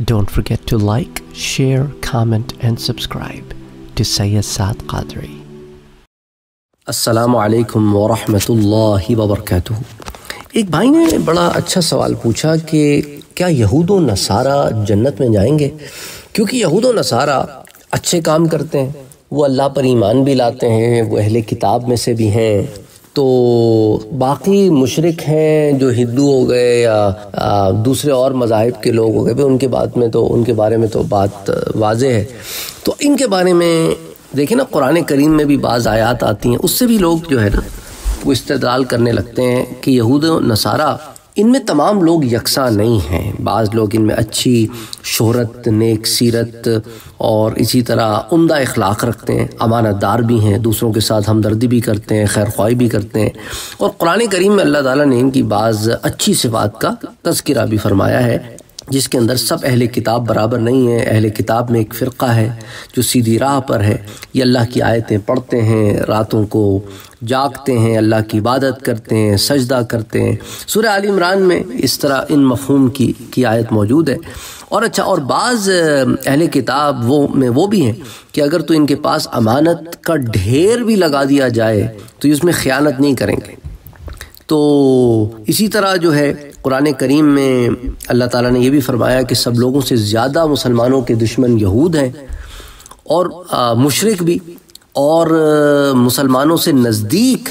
Don't forget to like, share, comment and subscribe to Sayyid Saad Qadri. السلام علیکم ورحمۃ اللہ وبرکاتہ ایک بھائی نے بڑا اچھا سوال پوچھا کہ کیا یہود و نصارہ جنت میں جائیں گے کیونکہ یہود و نصارہ اچھے کام کرتے ہیں وہ اللہ پر ایمان بھی لاتے ہیں وہ اہل کتاب میں سے بھی ہیں تو باقی مشرق ہیں جو ہندو ہو گئے یا دوسرے اور مذاہب کے لوگ ہو گئے ان کے بات میں تو، ان کے بارے میں تو بات واضح ہے۔ تو ان کے بارے میں دیکھیں نا، قرآن کریم میں بھی بعض آیات آتی ہیں۔ اس سے بھی لوگ جو ہے نا، وہ استدلال کرنے لگتے ہیں کہ یہود و نصارہ ان میں تمام لوگ یکساں نہیں ہیں۔ بعض لوگ ان میں اچھی شہرت، نیک سیرت اور اسی طرح عمدہ اخلاق رکھتے ہیں، امانت دار بھی ہیں، دوسروں کے ساتھ ہمدردی بھی کرتے ہیں، خیر خواہی بھی کرتے ہیں۔ اور قرآن کریم میں اللہ تعالیٰ نے ان کی بعض اچھی صفات کا تذکرہ بھی فرمایا ہے۔ جس کے اندر سب اہل کتاب برابر نہیں ہیں۔ اہل کتاب میں ایک فرقہ ہے جو سیدھی راہ پر ہے۔ یہ اللہ کی آیتیں پڑھتے ہیں، راتوں کو جاگتے ہیں، اللہ کی عبادت کرتے ہیں، سجدہ کرتے ہیں۔ سورہ علی عمران میں اس طرح ان مفہوم کی کی آیت موجود ہے۔ اور اچھا اور بعض اہل کتاب وہ میں وہ بھی ہیں کہ اگر تو ان کے پاس امانت کا ڈھیر بھی لگا دیا جائے تو اس میں خیانت نہیں کریں گے۔ تو اسی طرح جو ہے قرآن کریم میں اللہ تعالیٰ نے یہ بھی فرمایا کہ سب لوگوں سے زیادہ مسلمانوں کے دشمن یہود ہیں اور مشرق بھی، اور مسلمانوں سے نزدیک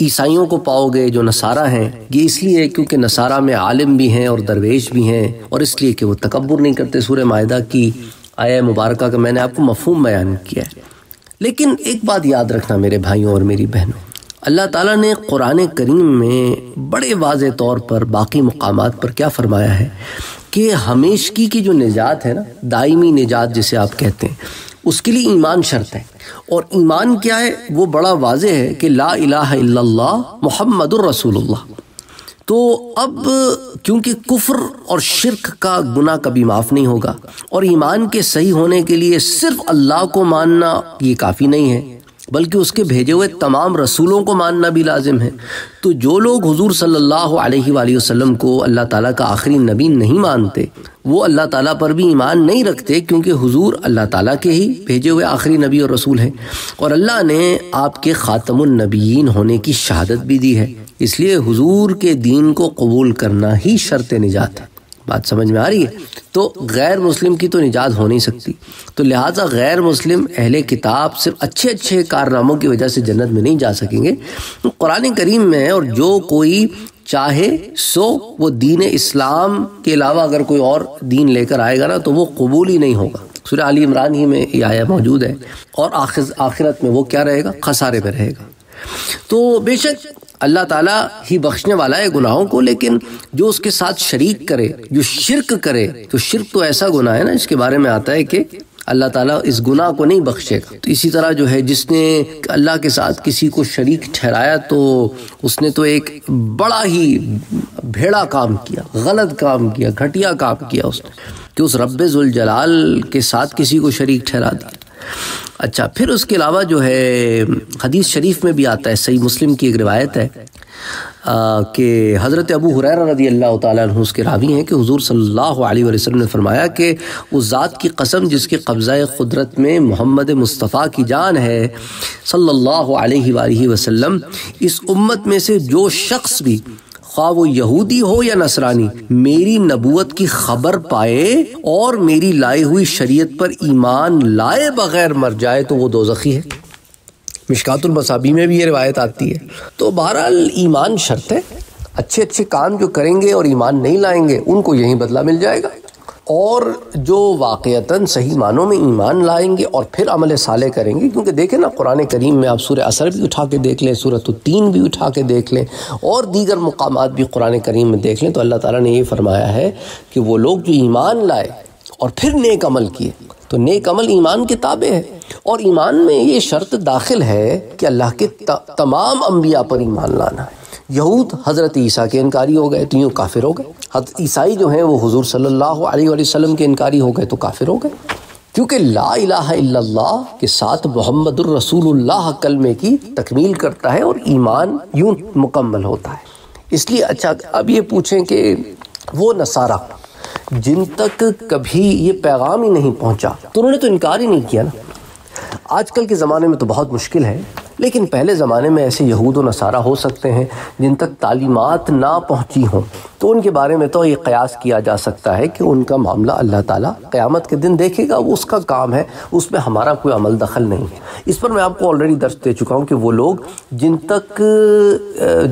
عیسائیوں کو پاؤ گے جو نصارہ ہیں۔ یہ اس لیے کیونکہ نصارہ میں عالم بھی ہیں اور درویش بھی ہیں، اور اس لیے کہ وہ تکبر نہیں کرتے سورہ معاہدہ کی آیا مبارکہ کا میں نے آپ کو مفہوم بیان کیا ہے۔ لیکن ایک بات یاد رکھنا میرے بھائیوں اور میری بہنوں اللہ تعالیٰ نے قرآن کریم میں بڑے واضح طور پر باقی مقامات پر کیا فرمایا ہے کہ ہمیشگی کی جو نجات ہے نا، دائمی نجات جسے آپ کہتے ہیں، اس کے لیے ایمان شرط ہے۔ اور ایمان کیا ہے؟ وہ بڑا واضح ہے کہ لا الہ الا اللہ محمد الرسول اللہ۔ تو اب کیونکہ کفر اور شرک کا گناہ کبھی معاف نہیں ہوگا، اور ایمان کے صحیح ہونے کے لیے صرف اللہ کو ماننا یہ کافی نہیں ہے۔ بلکہ اس کے بھیجے ہوئے تمام رسولوں کو ماننا بھی لازم ہے۔ تو جو لوگ حضور صلی اللہ علیہ وآلہ وسلم کو اللہ تعالیٰ کا آخری نبی نہیں مانتے، وہ اللہ تعالیٰ پر بھی ایمان نہیں رکھتے کیونکہ حضور اللہ تعالیٰ کے ہی بھیجے ہوئے آخری نبی اور رسول ہیں۔ اور اللہ نے آپ کے خاتم النبیین ہونے کی شہادت بھی دی ہے۔ اس لیے حضور کے دین کو قبول کرنا ہی شرط نجات ہے۔ بات سمجھ میں آ رہی ہے؟ تو غیر مسلم کی تو نجات ہو نہیں سکتی۔ تو لہٰذا غیر مسلم اہل کتاب صرف اچھے اچھے کارناموں کی وجہ سے جنت میں نہیں جا سکیں گے۔ قرآن کریم میں اور جو کوئی چاہے سو وہ دین اسلام کے علاوہ اگر کوئی اور دین لے کر آئے گا نا تو وہ قبول ہی نہیں ہوگا۔ سورہ علی عمران ہی میں یہ آیا موجود ہے۔ اور آخرت میں وہ کیا رہے گا؟ خسارے میں رہے گا۔ تو بے شک اللہ تعالیٰ ہی بخشنے والا ہے گناہوں کو، لیکن جو اس کے ساتھ شریک کرے، جو شرک کرے، تو شرک تو ایسا گناہ ہے نا اس کے بارے میں آتا ہے کہ اللہ تعالیٰ اس گناہ کو نہیں بخشے گا۔ تو اسی طرح جو ہے، جس نے اللہ کے ساتھ کسی کو شریک ٹھہرایا، تو اس نے تو ایک بڑا ہی بھیڑا کام کیا، غلط کام کیا، گھٹیا کام کیا اس نے۔ کہ اس رب ذوالجلال کے ساتھ کسی کو شریک ٹھہرا دیا۔ اچھا پھر اس کے علاوہ جو ہے، حدیث شریف میں بھی آتا ہے، صحیح مسلم کی ایک روایت ہے کہ حضرت ابو حریر رضی اللہ تعالیٰ عنہ اس کے راوی ہیں کہ حضور صلی اللہ علیہ وسلم نے فرمایا کہ اس ذات کی قسم جس کے قبضہ قدرت میں محمد مصطفیٰ کی جان ہے، صلی اللہ علیہ وآلہ وسلم، اس امت میں سے جو شخص بھی خواہ وہ یہودی ہو یا نصرانی، میری نبوت کی خبر پائے اور میری لائے ہوئی شریعت پر ایمان لائے بغیر مر جائے تو وہ دوزخی ہے۔ مشکات المصابی میں بھی یہ روایت آتی ہے۔ تو بہرحال ایمان شرط ہے۔ اچھے اچھے کام جو کریں گے اور ایمان نہیں لائیں گے، ان کو یہی بدلہ مل جائے گا۔ اور جو واقعتاً صحیح معنوں میں ایمان لائیں گے اور پھر عمل صالح کریں گے، کیونکہ دیکھیں نا، قرآن کریم میں آپ سورہ اثر بھی اٹھا کے دیکھ لیں صورت التین بھی اٹھا کے دیکھ لیں، اور دیگر مقامات بھی قرآن کریم میں دیکھ لیں، تو اللہ تعالیٰ نے یہ فرمایا ہے کہ وہ لوگ جو ایمان لائے اور پھر نیک عمل کیے، تو نیک عمل ایمان کے تابع ہے۔ اور ایمان میں یہ شرط داخل ہے کہ اللہ کے تمام انبیاء پر ایمان لانا ہے۔ یہود حضرت عیسیٰ کے انکاری ہو گئے تو یوں کافر ہو گئے۔ حضرت عیسائی جو ہیں وہ حضور صلی اللہ علیہ وسلم کے انکاری ہو گئے تو کافر ہو گئے۔ کیونکہ لا الہ الا اللہ کے ساتھ محمد الرسول اللہ کلمے کی تکمیل کرتا ہے اور ایمان یوں مکمل ہوتا ہے۔ اس لیے اچھا اب یہ پوچھیں کہ وہ نصارہ جن تک کبھی یہ پیغام ہی نہیں پہنچا، تو انہوں نے تو انکار ہی نہیں کیا نا۔ آج کل کے زمانے میں تو بہت مشکل ہے۔ لیکن پہلے زمانے میں ایسے یہود و نصارہ ہو سکتے ہیں جن تک تعلیمات نہ پہنچی ہوں۔ تو ان کے بارے میں تو یہ قیاس کیا جا سکتا ہے کہ ان کا معاملہ اللہ تعالیٰ قیامت کے دن دیکھے گا، وہ اس کا کام ہے، اس میں ہمارا کوئی عمل دخل نہیں ہے۔ اس پر میں آپ کو آلریڈی درس دے چکا ہوں کہ وہ لوگ جن تک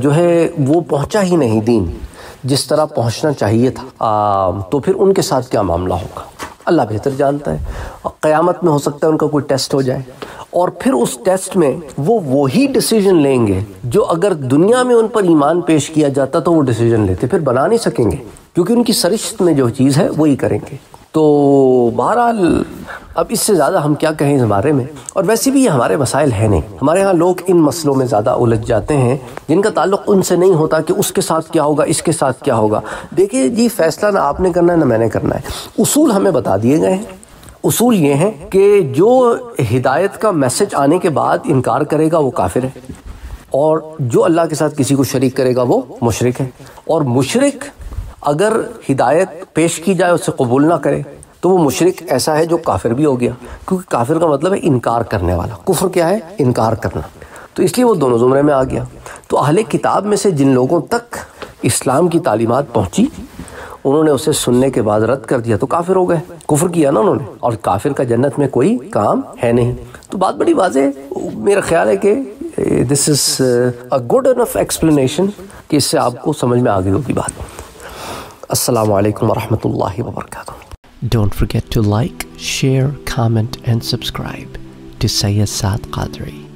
جو ہے، وہ پہنچا ہی نہیں دین، جس طرح پہنچنا چاہیے تھا۔ تو پھر ان کے ساتھ کیا معاملہ ہوگا؟ اللہ بہتر جانتا ہے۔ قیامت میں ہو سکتا ہے ان کا کوئی ٹیسٹ ہو جائے۔ اور پھر اس ٹیسٹ میں وہ وہی ڈیسیجن لیں گے جو اگر دنیا میں ان پر ایمان پیش کیا جاتا تو وہ ڈیسیجن لیتے، پھر بنا نہیں سکیں گے، کیونکہ ان کی سرشت میں جو چیز ہے وہی کریں گے۔ تو بہرحال، اب اس سے زیادہ ہم کیا کہیں اس بارے میں؟ اور ویسے بھی یہ ہمارے مسائل ہیں نہیں۔ ہمارے ہاں لوگ ان مسئلوں میں زیادہ الجھ جاتے ہیں، جن کا تعلق ان سے نہیں ہوتا کہ اس کے ساتھ کیا ہوگا، اس کے ساتھ کیا ہوگا۔ دیکھیے جی فیصلہ نہ آپ نے کرنا ہے، نہ میں نے کرنا ہے۔ اصول ہمیں بتا دیے گئے ہیں۔ اصول یہ ہیں کہ جو ہدایت کا میسج آنے کے بعد انکار کرے گا وہ کافر ہے اور جو اللہ کے ساتھ کسی کو شریک کرے گا وہ مشرق ہے اور مشرق اگر ہدایت پیش کی جائے اسے قبول نہ کرے تو وہ مشرق ایسا ہے جو کافر بھی ہو گیا کیونکہ کافر کا مطلب ہے انکار کرنے والا کفر کیا ہے؟ انکار کرنا تو اس لیے وہ دونوں زمرے میں آ گیا تو اہل کتاب میں سے جن لوگوں تک اسلام کی تعلیمات پہنچی انہوں نے اسے سننے کے بعد رد کر دیا تو کافر ہو گئے۔ کفر کیا نا انہوں نے۔ اور کافر کا جنت میں کوئی کام ہے نہیں۔ تو بات بڑی واضح میرا خیال ہے کہ this is a good enough explanation کہ اس سے آپ کو سمجھ میں آ گئی ہوگی بات۔ السلام علیکم ورحمۃ اللہ وبرکاتہ۔ Don't forget to like, share, comment, and subscribe to Sayyid Saad Qadri.